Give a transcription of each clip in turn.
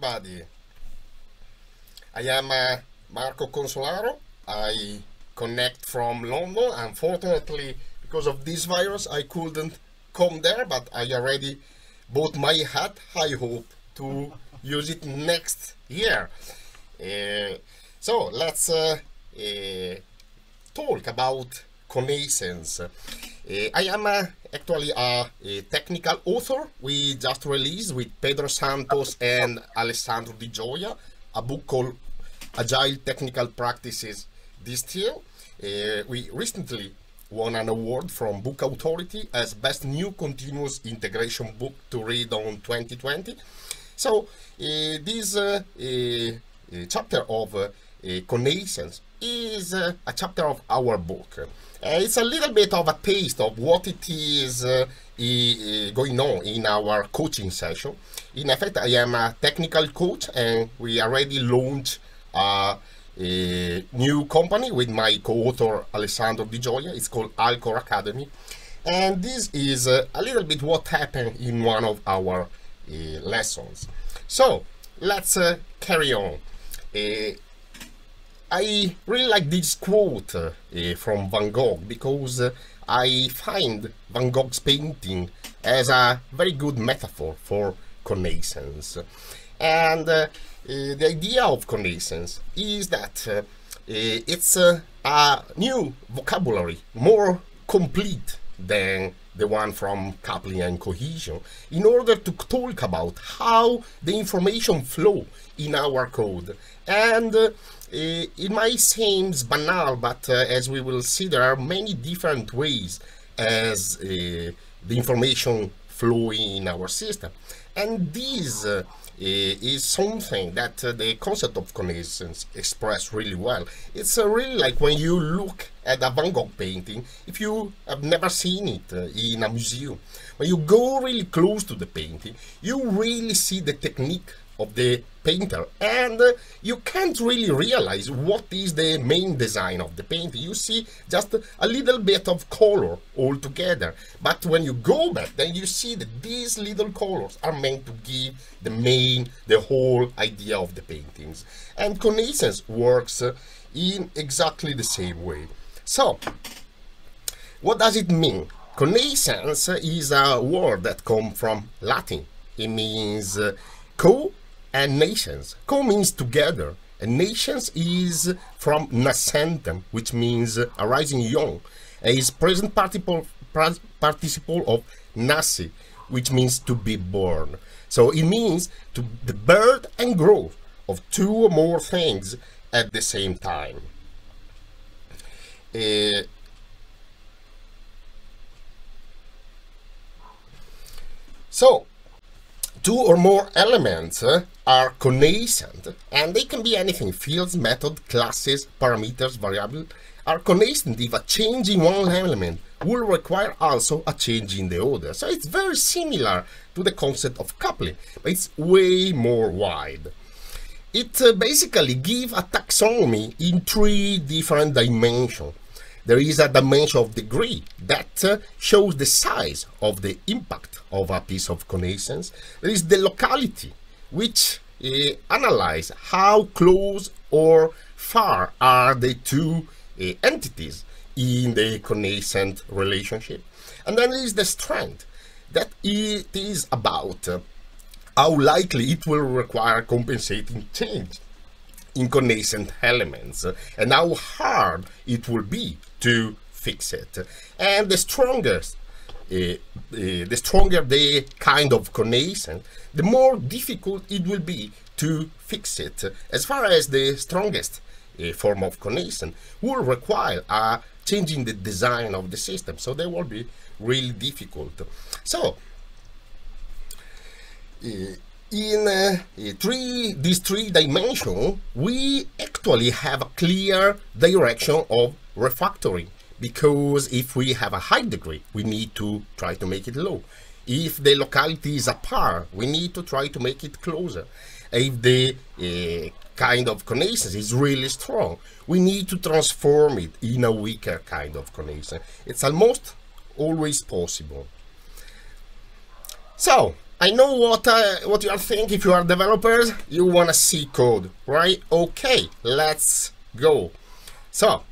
everybody. I am uh, Marco Consolaro. I connect from London. Unfortunately, because of this virus, I couldn't come there, but I already bought my hat. I hope to use it next year. Uh, so let's uh, uh, talk about connascence. Uh, I am uh, actually a, a, technical author. We just released with Pedro Santos and Alessandro Di Gioia a book called Agile Technical Practices Distill. Uh, we recently won an award from Book Authority as Best New Continuous Integration Book to Read on 2020. So uh, this uh, uh, chapter of uh, connascence is uh, a chapter of our book. Uh, it's a little bit of a taste of what it is uh, going on in our coaching session. In effect, I am a technical coach and we already launched a, new company with my co-author Alessandro Di Gioia. It's called Alcor Academy. And this is uh, a little bit what happened in one of our uh, lessons. So let's uh, carry on. I really like this quote uh, from Van Gogh because uh, I find Van Gogh's painting as a very good metaphor for connascence. And uh, the idea of connascence is that it's a new vocabulary, more complete than the one from coupling and cohesion, in order to talk about how the information flow in our code. And uh, it might seem banal, but uh, as we will see, there are many different ways as uh, the information flowing in our system. And this uh, is something that the concept of connascence express really well. It's really like when you look at a Van Gogh painting, if you have never seen it in a museum, when you go really close to the painting, you really see the technique of the painter. And you can't really realize what is the main design of the painting. You see just a little bit of color altogether. But when you go back then you see that these little colors are meant to give the main the whole idea of the paintings. And connascence works uh, in exactly the same way. So what does it mean? Connascence is a word that comes from latin. It means uh, co and nations. Co means together, and nations is from nascentem, which means arising young, and is present participle, participle of nasci, which means to be born. So it means to the birth and growth of two or more things at the same time. Uh, so two or more elements uh, are connascent and they can be anything. Fields method classes parameters variable are connascent if a change in one element will require also a change in the other. So it's very similar to the concept of coupling but it's way more wide. It uh, basically gives a taxonomy in three different dimensions there is a dimension of degree that uh, shows the size of the impact of a piece of connascence. There is the locality, which uh, analyze how close or far are the two uh, entities in the connascent relationship. And then there is the strength, that it is about uh, how likely it will require compensating change in elements and how hard it will be to fix it. And the strongest, uh, uh, the stronger the kind of connascence, the more difficult it will be to fix it. As far as the strongest uh, form of connascence will require in the design of the system, so they will be really difficult. So, in uh, three these three dimensions, we actually have a clear direction of refactoring because if we have a high degree, we need to try to make it low. If the locality is apart, we need to try to make it closer. If the uh, kind of connascence is really strong, we need to transform it in a weaker kind of connascence. It's almost always possible. So, I know what uh, what you are thinking if you are developers, you wanna see code, right? Okay, let's go. So, uh,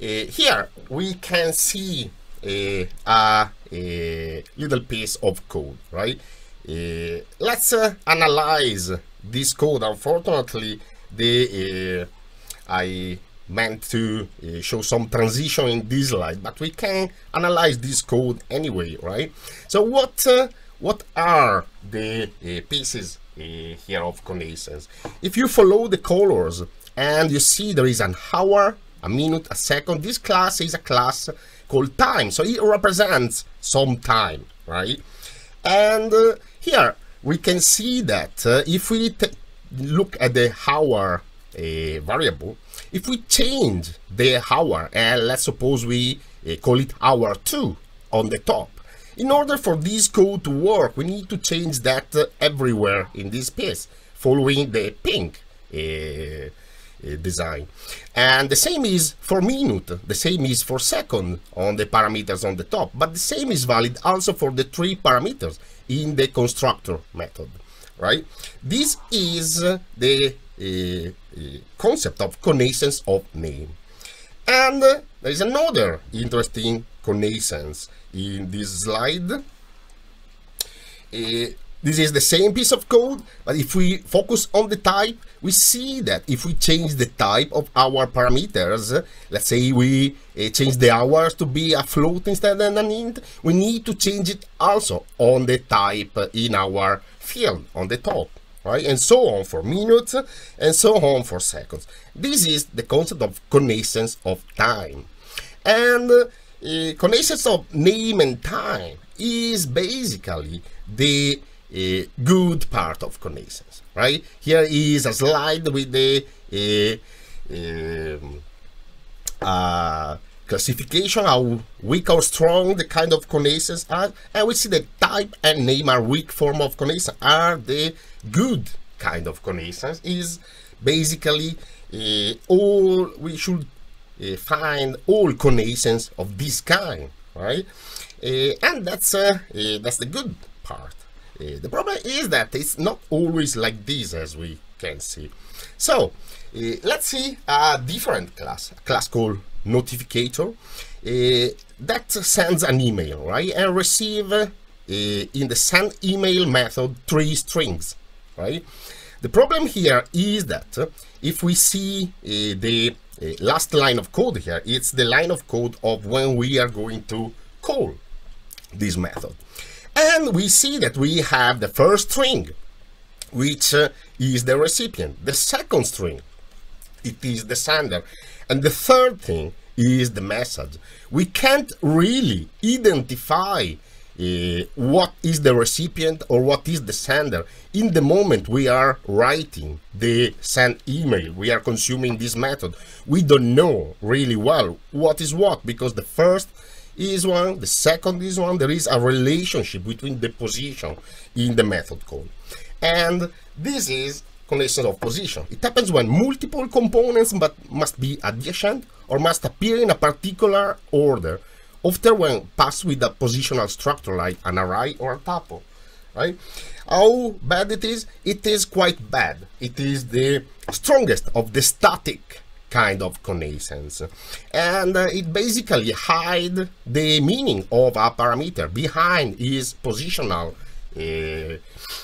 here we can see uh, a, a, little piece of code, right? Uh, let's uh, analyze this code. Unfortunately, the uh, I meant to uh, show some transition in this slide, but we can analyze this code anyway, right? So what uh, what are the uh, pieces uh, here of connascence? If you follow the colors and you see there is an hour, a minute, a second, this class is a class called time, so it represents some time, right? And uh, here we can see that uh, if we look at the hour variable, if we change the hour, and let's suppose we uh, call it hour 2 on the top, in order for this code to work, we need to change that uh, everywhere in this piece, following the pink uh, design. And the same is for minute, the same is for second on the parameters on the top, but the same is valid also for the three parameters in the constructor method, right? This is the concept of connascence of name. And uh, there is another interesting connascence in this slide. This is the same piece of code, but if we focus on the type, we see that if we change the type of our parameters, uh, let's say we uh, change the hours to be a float instead of an int, we need to change it also on the type in our field on the top right? And so on for minutes, and so on for seconds. This is the concept of connascence of time. And uh, connascence of name and time is basically the uh, good part of connascence, right? Here is a slide with the uh, um, uh, classification, how weak or strong the kind of connascence are, and we see that type and name are weak form of connascence, are the good kind of connascence, is basically uh, all, we should uh, find all connascence of this kind, right? Uh, and that's, that's the good part. The problem is that it's not always like this, as we can see. So, let's see a different class, a class called notificator that sends an email, right? And receive in the send email method three strings, right? The problem here is that uh, if we see uh, the uh, last line of code here, it's the line of code of when we are going to call this method. And we see that we have the first string, which uh, is the recipient. The second string, it is the sender. And the third thing is the message. We can't really identify uh, what is the recipient or what is the sender in the moment we are writing the send email we are consuming this method we don't know really well what is what because the first is one the second is one there is a relationship between the position in the method call. and this is connascence of position. It happens when multiple components but must be adjacent or must appear in a particular order, often when passed with a positional structure like an array or a tuple. Right? How bad it is? It is quite bad. It is the strongest of the static kind of connascence and uh, it basically hide the meaning of a parameter behind its positional uh,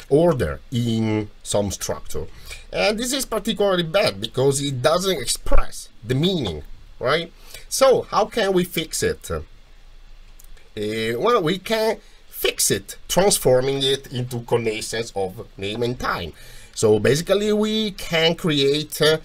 order in some structure. And this is particularly bad because it doesn't express the meaning, right? So how can we fix it? Uh, well, we can fix it, transforming it into connascence of name and time. So basically we can create uh,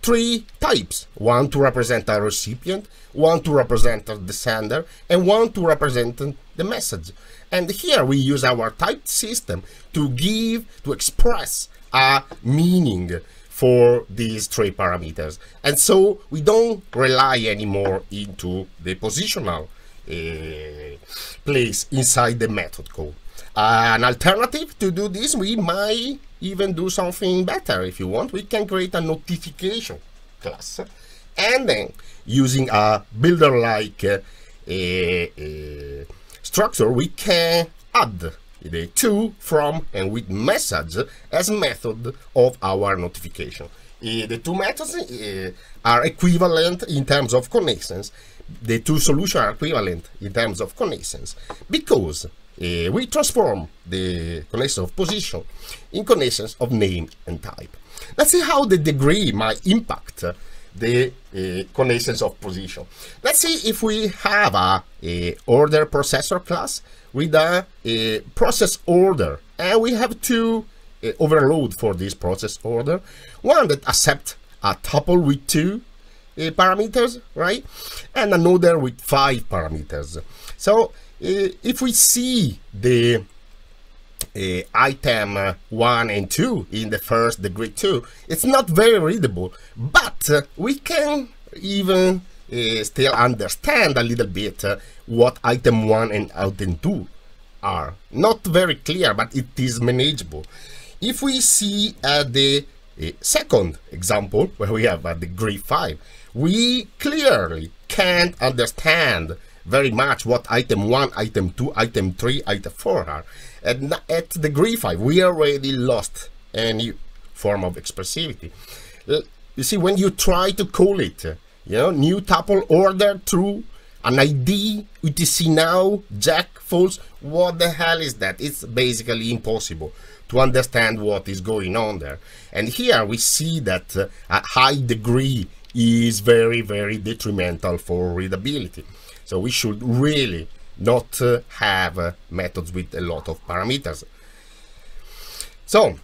three types, one to represent a recipient, one to represent the sender, and one to represent the message. And here we use our type system to give, to express a meaning for these three parameters. And so we don't rely anymore into the positional place inside the method. Uh, an alternative to do this, we might even do something better if you want. We can create a notification class and then using a builder-like uh, structure, we can add the to, from, and with message as method of our notification. Uh, the two methods uh, are equivalent in terms of connections. The two solutions are equivalent in terms of connections because uh, we transform the connascence of position in connascence of name and type. Let's see how the degree might impact the uh, connascence of position. Let's see if we have a, a order processor class with a, a, process order and we have two overload for this process order. One that accept a tuple with two uh, parameters, right? And another with five parameters. So uh, if we see the uh, item uh, 1 and 2 in the first degree 2 it's not very readable but uh, we can even uh, still understand a little bit uh, what item 1 and item 2 are not very clear but it is manageable if we see at the uh, second example where we have a degree 5 we clearly can't understand very much what item 1, item 2, item 3, item 4 are. And at the degree 5, we already lost any form of expressivity. You see, when you try to call it, you know, new tuple order through an ID, UTC now, jack, false, what the hell is that? It's basically impossible to understand what is going on there. And here we see that uh, a high degree is very, very detrimental for readability. So we should really not uh, have uh, methods with a lot of parameters. So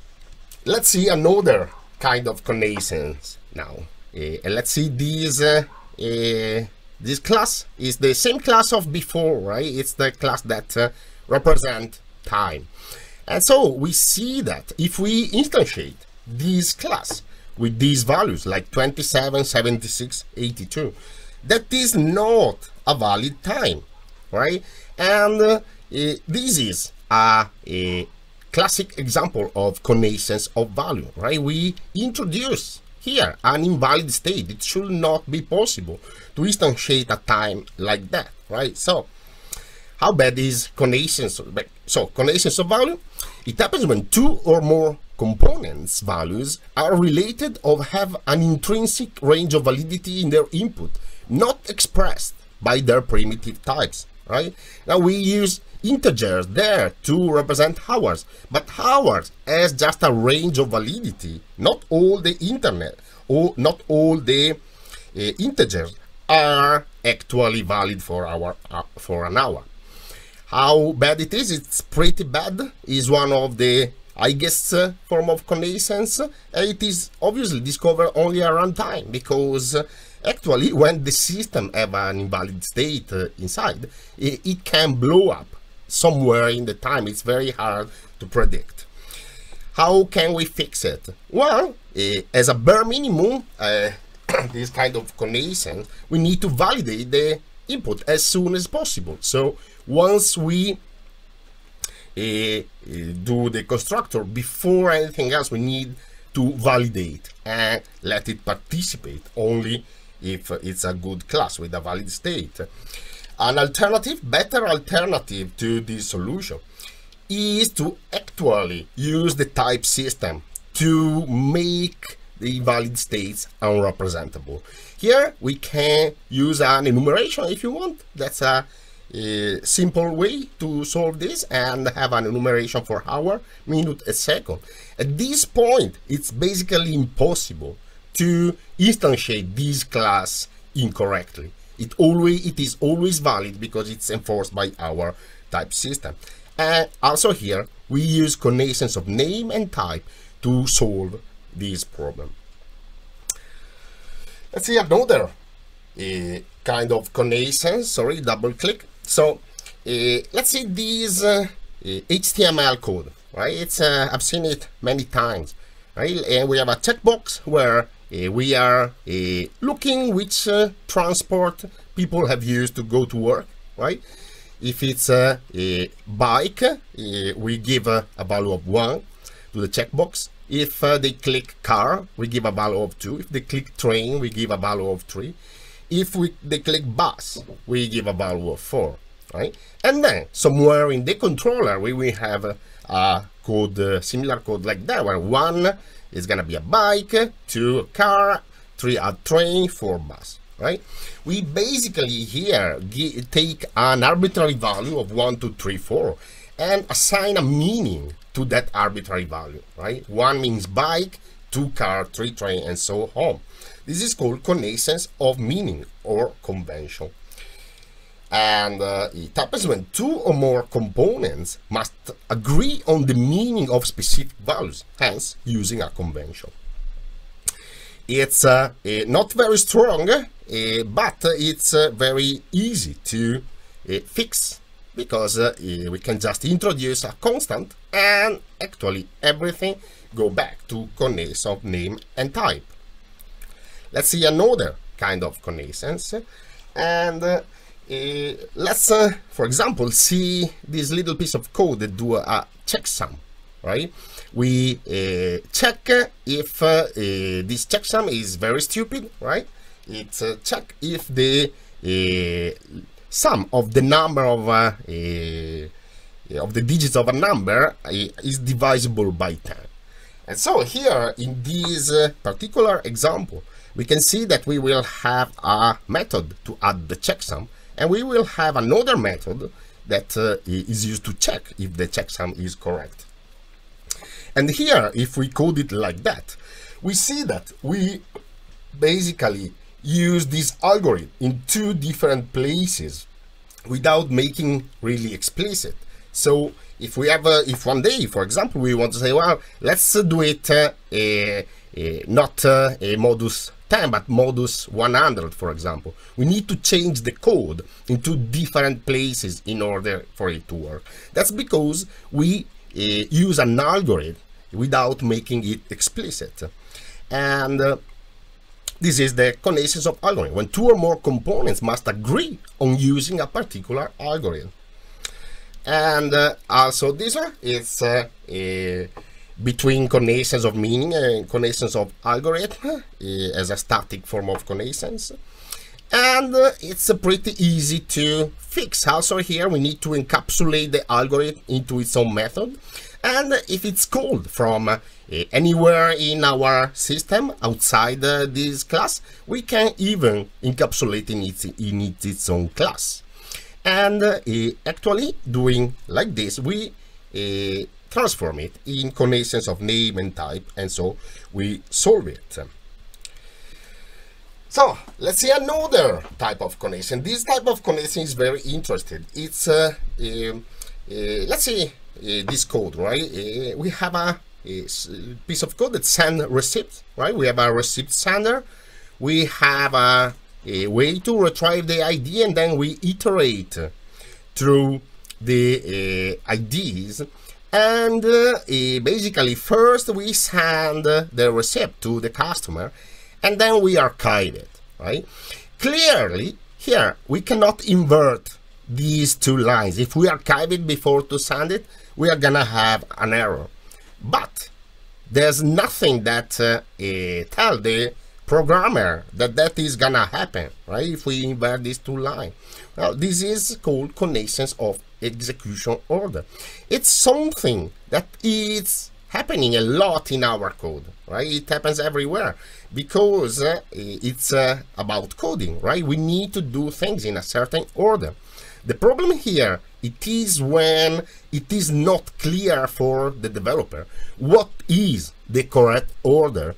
let's see another kind of connascence now. Uh, and let's see this uh, uh, this class is the same class of before, right? It's the class that uh, represent time. And so we see that if we instantiate this class with these values like 27, 76, 82, that is not a valid time, right? And uh, this is a, a, classic example of connascence of value, right? We introduce here an invalid state. It should not be possible to instantiate a time like that, right? So, how bad is connascence? So, connascence of value, it happens when two or more components values are related or have an intrinsic range of validity in their input, not expressed by their primitive types, right? Now we use integers there to represent hours, but hours has just a range of validity, not all the internet, or not all the uh, integers are actually valid for our uh, for an hour. How bad it is? It's pretty bad. Is one of the I guess uh, form of connascence. it is obviously discovered only at runtime because actually when the system have an invalid state uh, inside it, it, can blow up somewhere in the time it's very hard to predict how can we fix it well uh, as a bare minimum uh, this kind of connascence we need to validate the input as soon as possible so once we uh, do the constructor before anything else we need to validate and let it participate only if it's a good class with a valid state. An alternative, better alternative to this solution is to actually use the type system to make the valid states unrepresentable. Here we can use an enumeration if you want. That's a, a, simple way to solve this and have an enumeration for hour, minute, a second. At this point, it's basically impossible to instantiate this class incorrectly. It always it is always valid because it's enforced by our type system. And also here we use connascence of name and type to solve this problem. Let's see another uh, kind of connascence. Sorry, double click. So uh, let's see this uh, HTML code. Right, it's uh, I've seen it many times. Right, and we have a checkbox where uh, we are uh, looking which uh, transport people have used to go to work, right? If it's a, bike, we give a, value of 1 to the checkbox. If they click car, we give a value of 2. If they click train, we give a value of 3. If we, they click bus, we give a value of 4. right? And then somewhere in the controller, we will have a, a code, uh, similar code like that, where one is gonna be a bike, two a car, three a train, four bus, right? We basically here take an arbitrary value of one, two, three, four, and assign a meaning to that arbitrary value, right? One means bike, two car, three train, and so on. This is called connascence of meaning or convention. And uh, it happens when two or more components must agree on the meaning of specific values, hence using a convention. It's uh, uh, not very strong, uh, but it's uh, very easy to uh, fix because we can just introduce a constant and actually everything go back to connascence of name and type. Let's see another kind of connascence and uh, uh, let's uh, for example see this little piece of code that do a checksum right? We uh, check if uh, uh, this checksum is very stupid right? It's check if the sum of the number of of the digits of a number is divisible by 10 and so here in this particular example we can see that we will have a method to add the checksum and we will have another method that uh, is used to check if the checksum is correct. And here, if we code it like that, we see that we basically use this algorithm in two different places without making really explicit. So if we have, a, if one day, for example, we want to say, well, let's do it uh, not uh, a modus 10 but modus 100 for example. We need to change the code into different places in order for it to work. That's because we uh, use an algorithm without making it explicit. And uh, this is the connascence of algorithm. When two or more components must agree on using a particular algorithm and uh, also this one is uh, between connascence of meaning and connascence of algorithm uh, as a static form of connascence and uh, it's uh, pretty easy to fix. Also here we need to encapsulate the algorithm into its own method. And if it's called from uh, anywhere in our system outside uh, this class we can even encapsulate in its, in its own class and uh, actually doing like this we transform it in connascence of name and type and so we solve it. So let's see another type of connection this type of connection is very interesting. It's uh, uh, uh, let's see this code right? We have a, a, piece of code that send receipt right? We have a receipt sender. We have a, a way to retrieve the id and then we iterate through the uh, IDs and uh, basically first we send the receipt to the customer and then we archive it right? Clearly here we cannot invert these two lines. If we archive it before to send it we are gonna have an error. But there's nothing that uh, tell the programmer that that is gonna happen right if we invert these two lines well this is called connascence of execution order. It's something that is happening a lot in our code, right? It happens everywhere because uh, it's uh, about coding, right? We need to do things in a certain order. The problem here it is when it is not clear for the developer what is the correct order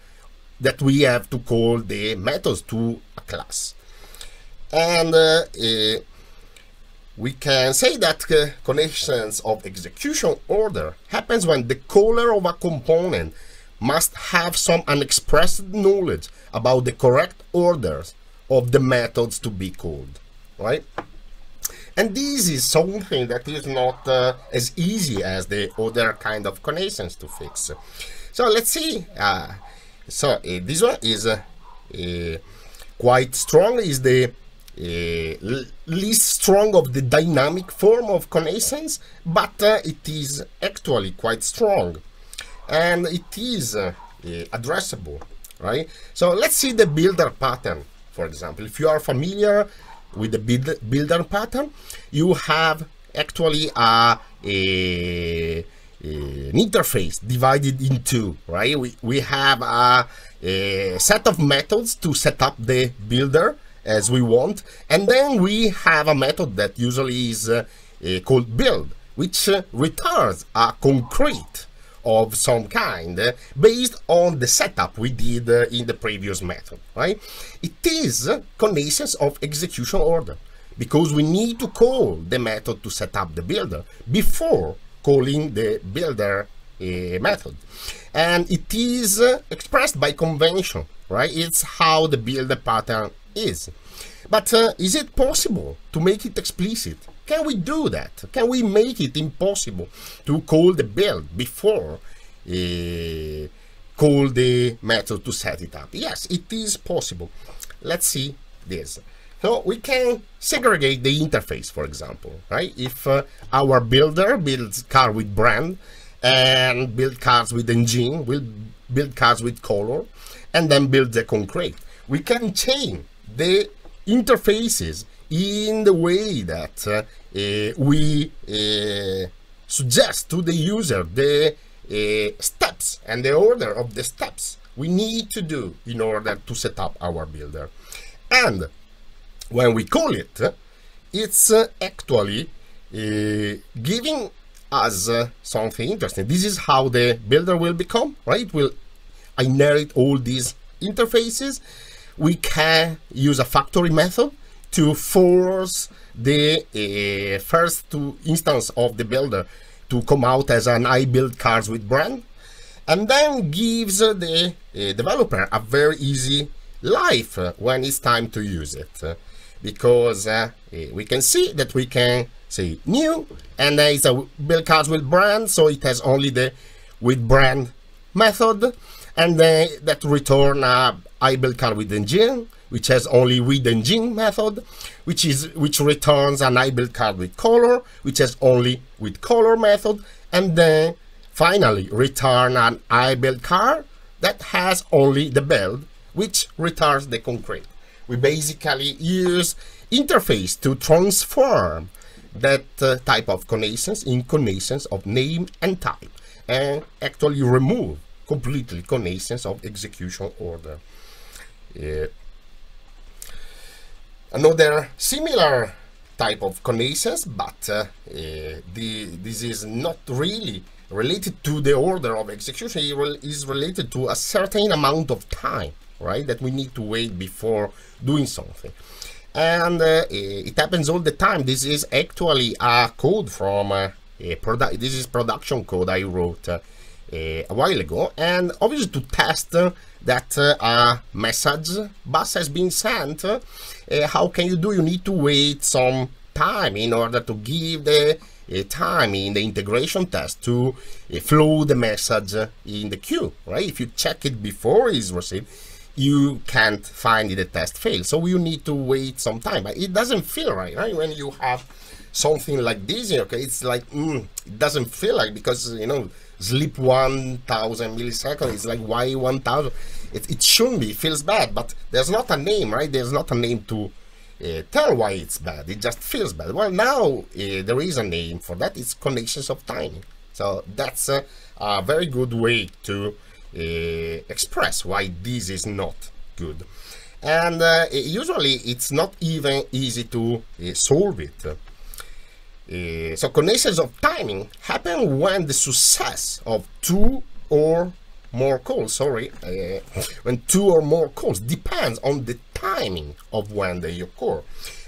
that we have to call the methods to a class. And uh, uh we can say that uh, of execution order happens when the caller of a component must have some unexpressed knowledge about the correct orders of the methods to be called, right? And this is something that is not uh, as easy as the other kind of connections to fix. So let's see. Uh, so uh, this one is uh, uh, quite strong, is the least strong of the dynamic form of connascence, but it is actually quite strong and it is addressable, right? So let's see the builder pattern, for example. If you are familiar with the build, builder pattern, you have actually a, a, an interface divided in two, right? We, we have a, a set of methods to set up the builder as we want, and then we have a method that usually is uh, uh, called build, which uh, returns a concrete of some kind uh, based on the setup we did uh, in the previous method, right? It is uh, connascence of execution order because we need to call the method to set up the builder before calling the builder uh, method. And it is uh, expressed by convention, right? It's how the builder pattern is. But uh, is it possible to make it explicit? Can we do that? Can we make it impossible to call the build before uh, call the method to set it up? Yes, it is possible. Let's see this. So we can segregate the interface, for example, right? If uh, our builder builds car with brand and build cars with engine, will build cars with color, and then build the concrete. We can chain the interfaces in the way that uh, uh, we uh, suggest to the user the uh, steps and the order of the steps we need to do in order to set up our builder. And when we call it, it's uh, actually uh, giving us something interesting. This is how the builder will become, right? It will inherit all these interfaces we can use a factory method to force the uh, first two instance of the builder to come out as an I build cars with brand and then gives the uh, developer a very easy life when it's time to use it because uh, we can see that we can say new and there is a build cars with brand so it has only the with brand method and then that return a I build car with engine, which has only with engine method, which is which returns an I build card with color, which has only with color method, and then finally return an I build car that has only the build, which returns the concrete. We basically use interface to transform that uh, type of connascence in connascence of name and type and actually remove completely connascence of execution order. Uh, another similar type of connascence, but uh, uh, the, this is not really related to the order of execution, it is related to a certain amount of time, right, that we need to wait before doing something. And uh, it happens all the time. This is actually a code from uh, a product. This is production code I wrote uh, a while ago, and obviously to test that uh, a message bus has been sent, uh, how can you do? You need to wait some time in order to give the uh, time in the integration test to uh, flow the message in the queue, right? If you check it before it's received, you can't find the test fail. So you need to wait some time, it doesn't feel right, right? When you have something like this, okay, it's like, mm, it doesn't feel like because, you know, sleep 1000 milliseconds it's like why 1000 it, it shouldn't be it feels bad but there's not a name right? There's not a name to uh, tell why it's bad. It just feels bad. Well now uh, there is a name for that. It's connascence of timing. So that's uh, a very good way to express why this is not good and uh, usually it's not even easy to uh, solve it uh, so connascence of timing happen when the success of two or more calls, sorry, uh, when two or more calls depends on the timing of when they occur.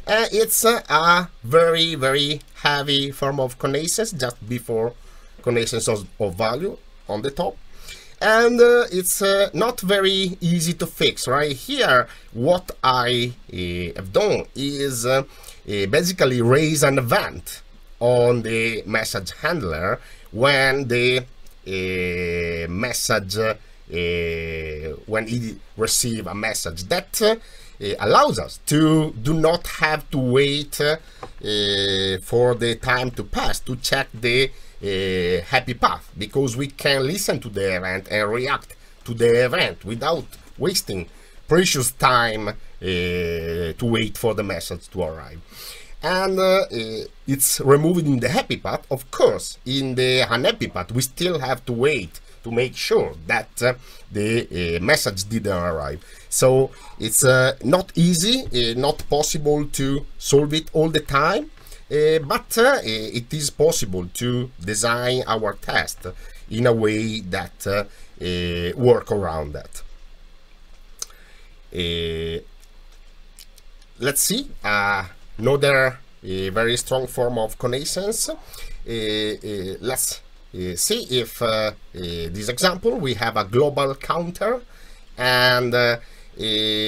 Uh, it's uh, a very, very heavy form of connascence just before connascence of, of value on the top. And uh, it's uh, not very easy to fix, right? Here, what I have done is basically raise an event on the message handler when the uh, message uh, when it receive a message that uh, allows us to do not have to wait uh, for the time to pass to check the happy path because we can listen to the event and react to the event without wasting precious time uh, to wait for the message to arrive. And uh, uh, it's removed in the happy path. Of course in the unhappy path we still have to wait to make sure that uh, the uh, message didn't arrive. So it's uh, not easy not possible to solve it all the time Eh, but eh, it is possible to design our test in a way that eh, work around that let's see another a very strong form of connascence. Uh, uh, let's uh, see if this example we have a global counter and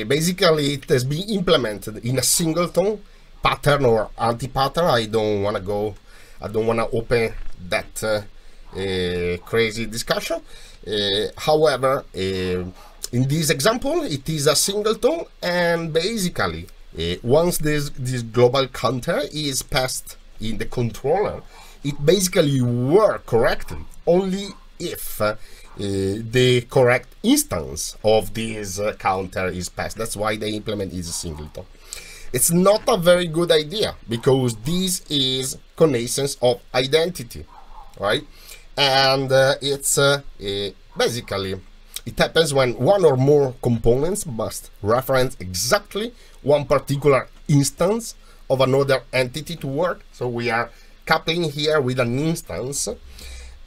basically it has been implemented in a singleton pattern or anti-pattern. I don't want to go, I don't want to open that uh, crazy discussion. Uh, however, uh, in this example, it is a singleton and basically uh, once this, this global counter is passed in the controller, it basically work correctly only if uh, the correct instance of this uh, counter is passed. That's why they implement is a singleton. It's not a very good idea because this is connascence of identity, right? And uh, it's uh, basically it happens when one or more components must reference exactly one particular instance of another entity to work. So we are coupling here with an instance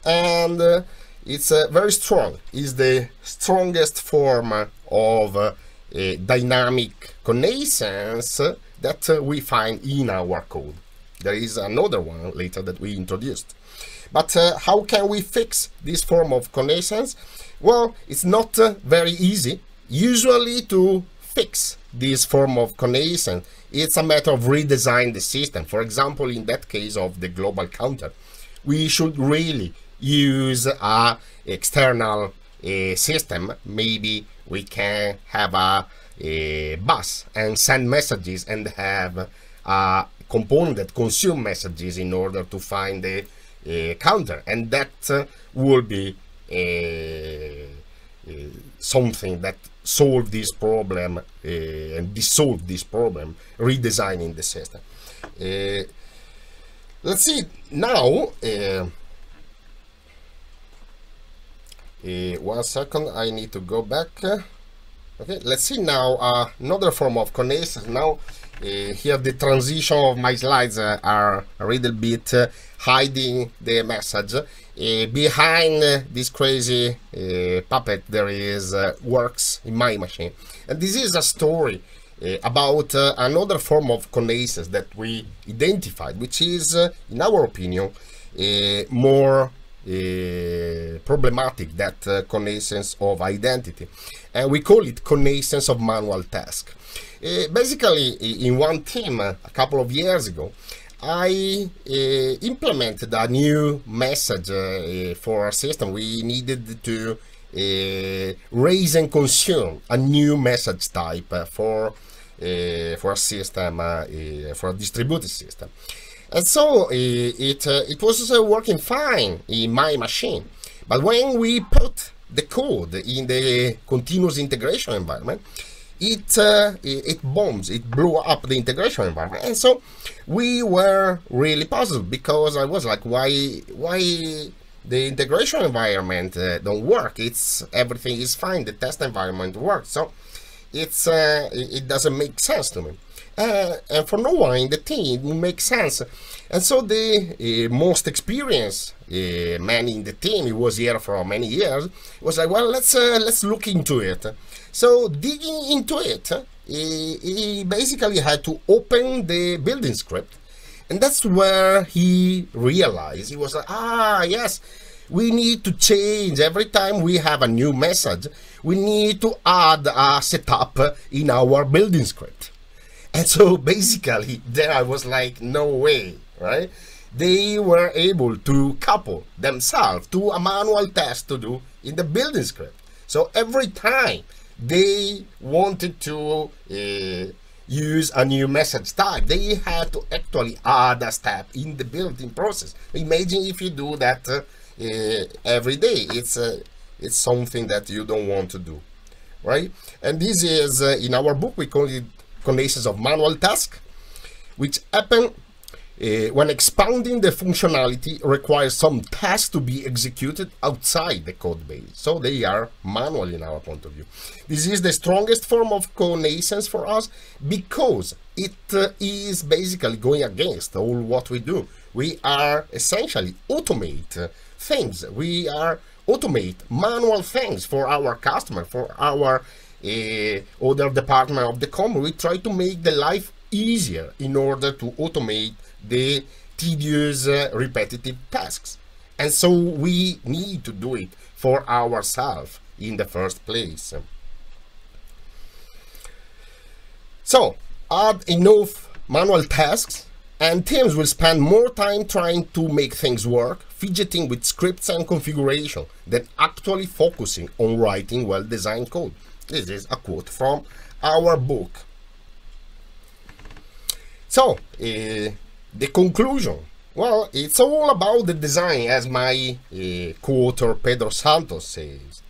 and uh, it's uh, very strong. It's the strongest form of uh, dynamic connascence that we find in our code. There is another one later that we introduced. But uh, how can we fix this form of connascence? Well, it's not uh, very easy. Usually to fix this form of connascence, it's a matter of redesign the system. For example, in that case of the global counter, we should really use a external uh, system. Maybe we can have a, a bus and send messages and have a component that consume messages in order to find uh, counter. And that uh, will be uh, something that solve this problem and dissolve this problem redesigning the system. Let's see. Now uh, one second I need to go back okay let's see now uh, another form of connascence now uh, here the transition of my slides uh, are a little bit uh, hiding the message. behind this crazy puppet there is works in my machine. And this is a story about another form of connascence that we identified, which is, in our opinion, more uh, problematic that uh, connascence of identity. And we call it connascence of manual task. Uh, basically, in one team a couple of years ago, I implemented a new message for our system. We needed to raise and consume a new message type for for a system for a distributed system, and so it it was working fine in my machine. But when we put the code in the continuous integration environment, it, uh, it bombs, it blew up the integration environment. And so we were really puzzled because I was like, why, why the integration environment uh, don't work? It's everything is fine. The test environment works. So it's uh, it doesn't make sense to me. Uh, and for no one in the team, it makes sense. And so the uh, most experienced uh, man in the team, he was here for many years, was like, well, let's uh, let's look into it. So digging into it, he, he basically had to open the building script. And that's where he realized, he was like, ah, yes, we need to change every time we have a new message. We need to add a setup in our building script. And so basically there I was like, no way, right? They were able to couple themselves to a manual test to do in the building script. So every time they wanted to uh, use a new message type. They had to actually add a step in the building process. Imagine if you do that uh, uh, every day. It's uh, it's something that you don't want to do, right? And this is, in our book, we call it connascence of manual task, which happen uh, when expanding the functionality requires some tasks to be executed outside the code base. So they are manual in our point of view. This is the strongest form of connascence for us because it uh, is basically going against all what we do. We are essentially automate uh, things. We are automate manual things for our customer, for our other department of the company. We try to make the life easier in order to automate the tedious, uh, repetitive tasks. And so we need to do it for ourselves in the first place. So, add enough manual tasks and teams will spend more time trying to make things work, fidgeting with scripts and configuration, than actually focusing on writing well-designed code. This is a quote from our book. So, uh, the conclusion. Well, it's all about the design, as my uh, co-author Pedro Santos says.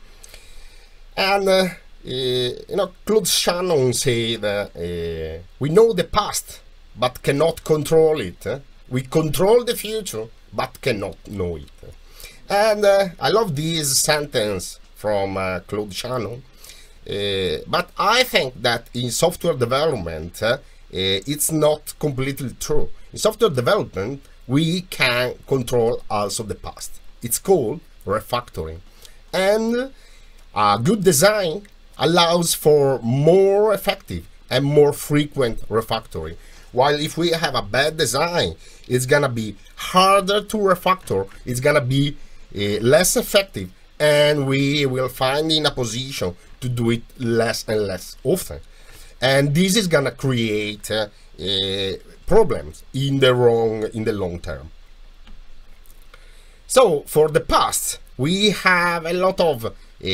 And, uh, you know, Claude Shannon said, uh, we know the past, but cannot control it. We control the future, but cannot know it. And I love this sentence from Claude Shannon. Uh, but I think that in software development, uh, it's not completely true in software development, we can control also the past. It's called refactoring. And a good design allows for more effective and more frequent refactoring. While if we have a bad design, it's gonna be harder to refactor, it's gonna be uh, less effective, and we will find in a position to do it less and less often. And this is gonna create uh, uh, problems in the wrong in the long term. So for the past, we have a lot of uh,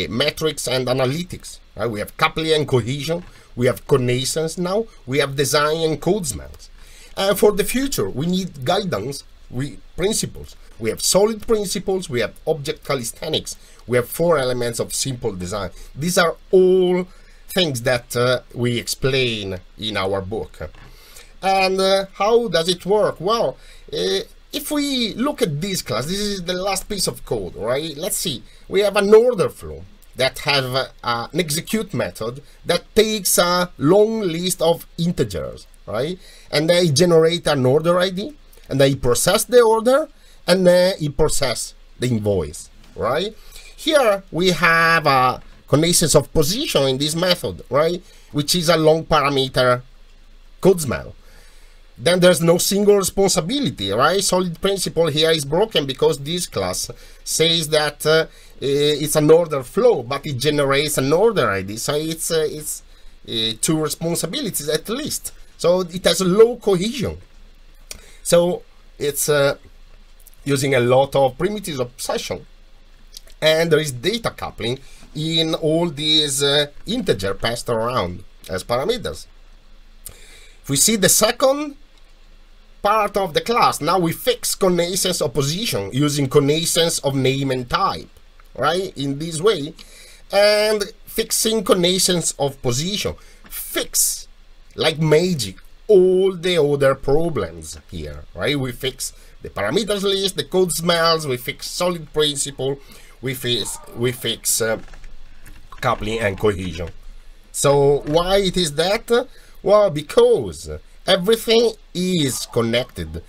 metrics and analytics. Right? We have coupling and cohesion. We have connascence now. We have design and code smells. And for the future, we need guidance, we principles. We have solid principles. We have object calisthenics. We have four elements of simple design. These are all things that uh, we explain in our book. And uh, how does it work? Well, uh, if we look at this class, this is the last piece of code, right? Let's see. We have an order flow that have uh, an execute method that takes a long list of integers, right? And they generate an order ID, and they process the order, and then it process the invoice, right? Here we have a connascence of position in this method, right? Which is a long parameter code smell then there's no single responsibility, right? Solid principle here is broken because this class says that uh, it's an order flow, but it generates an order ID. So it's uh, it's uh, two responsibilities at least. So it has a low cohesion. So it's uh, using a lot of primitives obsession. And there is data coupling in all these uh, integer passed around as parameters. If we see the second part of the class. Now we fix connascence of position using connascence of name and type, right? In this way. And fixing connascence of position. Fix, like magic, all the other problems here, right? We fix the parameters list, the code smells, we fix solid principle, we fix, we fix uh, coupling and cohesion. So why it is that? Well, because Everything is connected.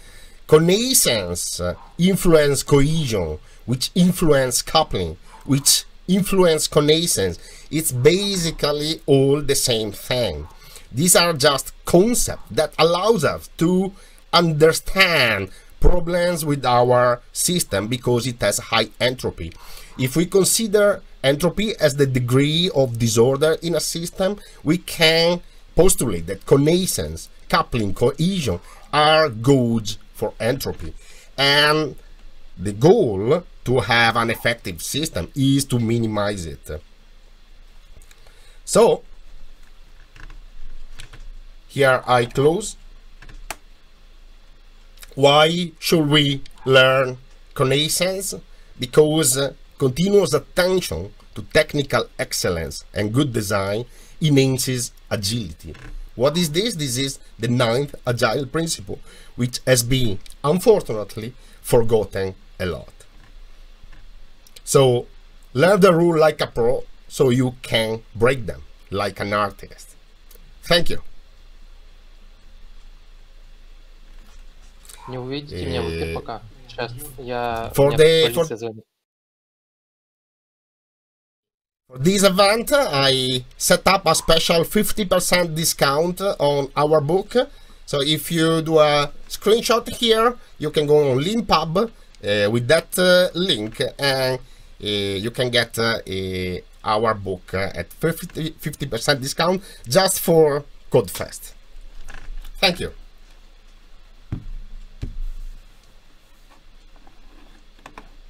Connascence influence cohesion, which influence coupling, which influence connascence. It's basically all the same thing. These are just concepts that allows us to understand problems with our system because it has high entropy. If we consider entropy as the degree of disorder in a system, we can postulate that connascence coupling, cohesion are goods for entropy. And the goal to have an effective system is to minimize it. So, here I close. Why should we learn connascence? Because uh, continuous attention to technical excellence and good design enhances agility. What is this? This is the ninth agile principle, which has been unfortunately forgotten a lot. So learn the rule like a pro so you can break them like an artist. Thank you. Не увидите меня в эфир пока. Сейчас я... For the... For... For this event, I set up a special 50% discount on our book. So if you do a screenshot here, you can go on Leanpub uh, with that uh, link and uh, you can get uh, uh, our book uh, at 50% discount just for CodeFest. Thank you.